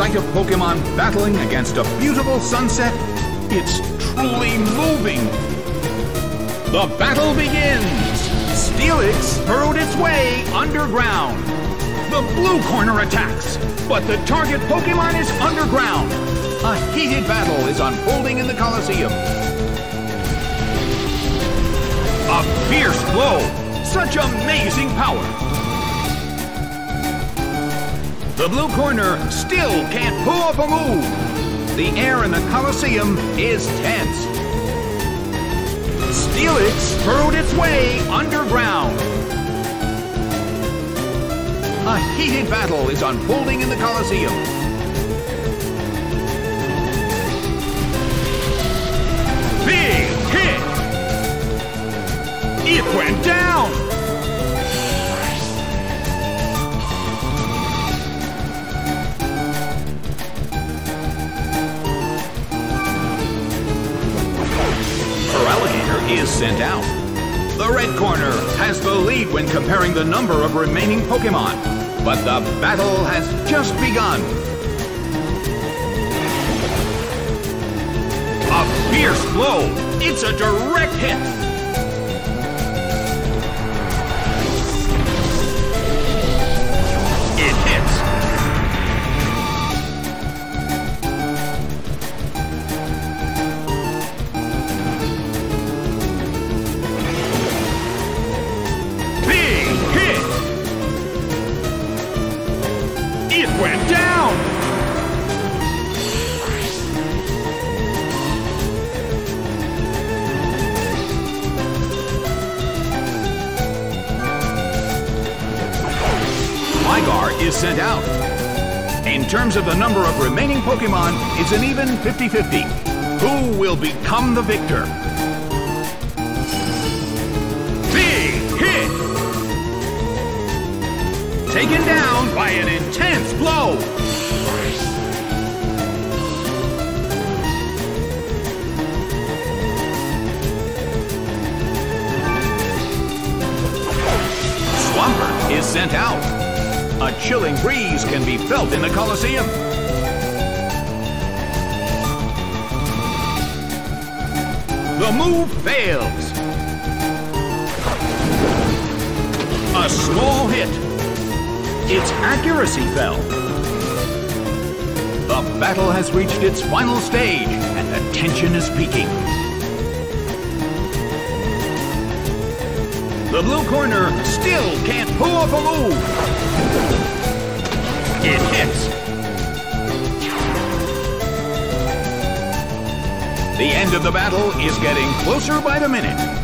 sight of Pokemon battling against a beautiful sunset, it's truly moving. The battle begins! Steelix burrowed its way underground. The blue corner attacks, but the target Pokemon is underground. A heated battle is unfolding in the Colosseum. A fierce blow! Such amazing power! The blue corner still can't pull off a move. The air in the Colosseum is tense. Steelix burrowed its way underground. A heated battle is unfolding in the Colosseum. The number of remaining Pokemon, but the battle has just begun. A fierce blow! It's a direct hit! Gligar is sent out. In terms of the number of remaining Pokemon, it's an even 50-50. Who will become the victor? Big hit! Taken down by an intense blow! Swampert is sent out. A chilling breeze can be felt in the Colosseum. The move fails. A small hit. Its accuracy fell. The battle has reached its final stage, and the tension is peaking. The blue corner still can't pull off a move. It hits. The end of the battle is getting closer by the minute.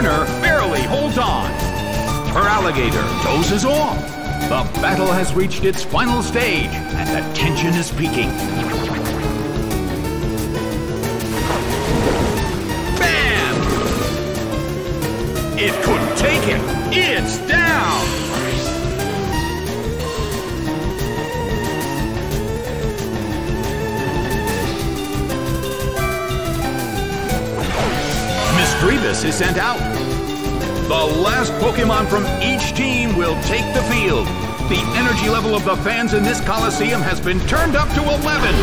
Blue barely holds on. Feraligatr dozes off. The battle has reached its final stage, and the tension is peaking. Bam! It couldn't take it. It's down. Erebus is sent out. The last Pokemon from each team will take the field. The energy level of the fans in this Coliseum has been turned up to 11.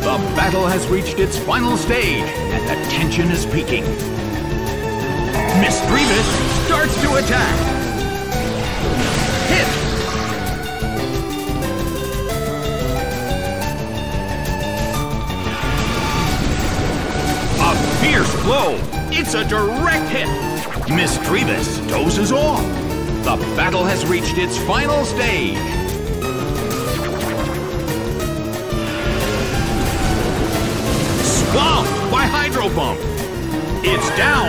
The battle has reached its final stage, and the tension is peaking. Misdreavus starts to attack. Hit! A fierce blow! It's a direct hit! Misdreavus dozes off. The battle has reached its final stage. Swamped by Hydro Pump. It's down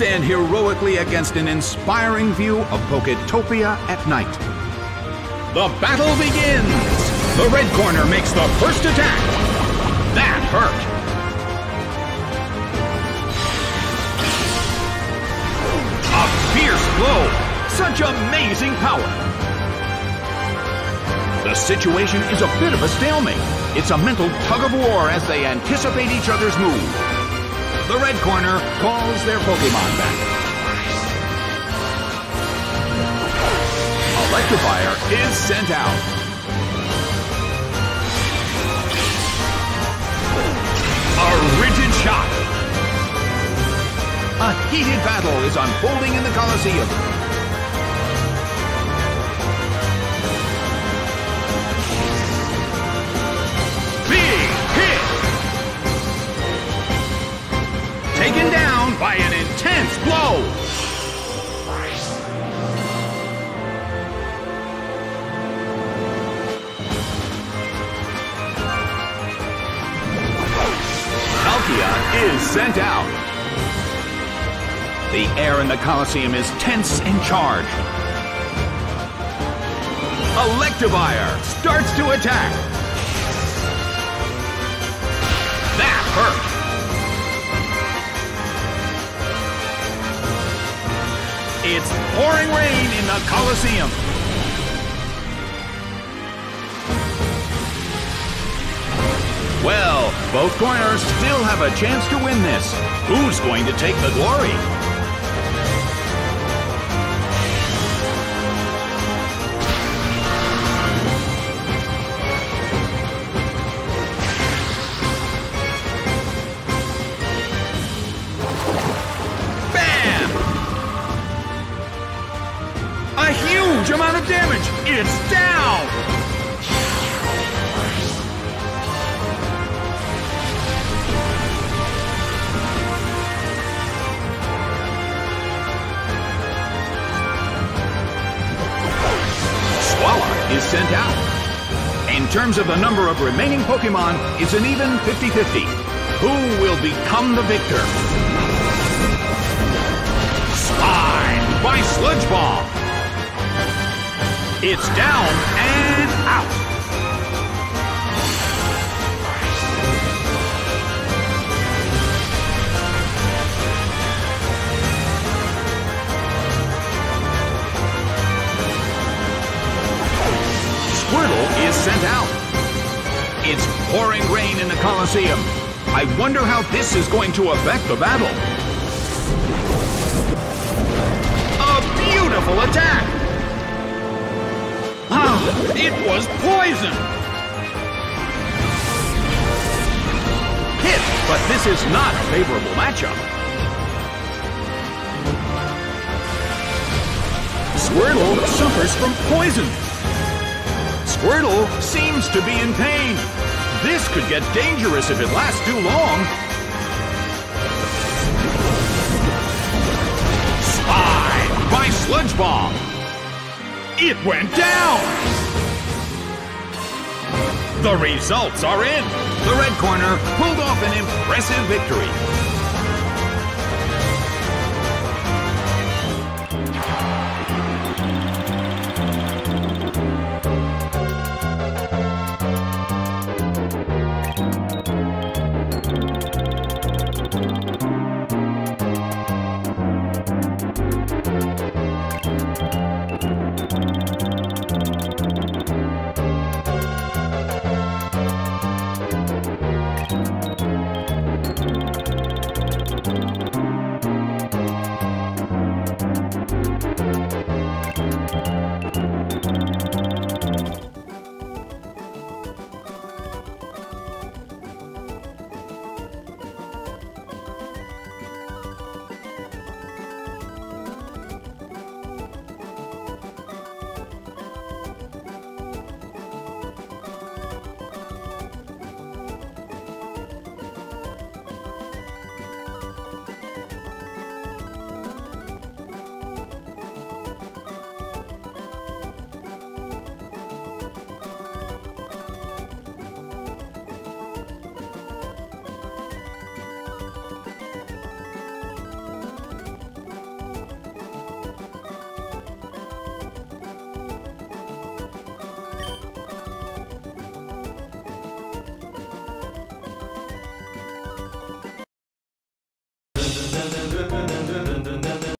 Stand heroically against an inspiring view of Poketopia at night. The battle begins! The red corner makes the first attack. That hurt. A fierce blow. Such amazing power. The situation is a bit of a stalemate. It's a mental tug of war as they anticipate each other's move. The red corner calls their Pokemon back. Electivire is sent out. A rigid shot. A heated battle is unfolding in the Colosseum. Taken down by an intense blow. Palkia is sent out. The air in the Colosseum is tense and charged. Electivire starts to attack. That hurt. It's pouring rain in the Colosseum. Well, both corners still have a chance to win this. Who's going to take the glory? In terms of the number of remaining Pokemon, it's an even 50-50. Who will become the victor? Slime by Sludge Bomb. It's down and out. Squirtle is sent out. It's pouring rain in the Colosseum. I wonder how this is going to affect the battle. A beautiful attack! Ah, it was poison! Hit, but this is not a favorable matchup. Squirtle suffers from poison. Squirtle seems to be in pain. This could get dangerous if it lasts too long. Slime by Sludge Bomb. It went down. The results are in. The red corner pulled off an impressive victory.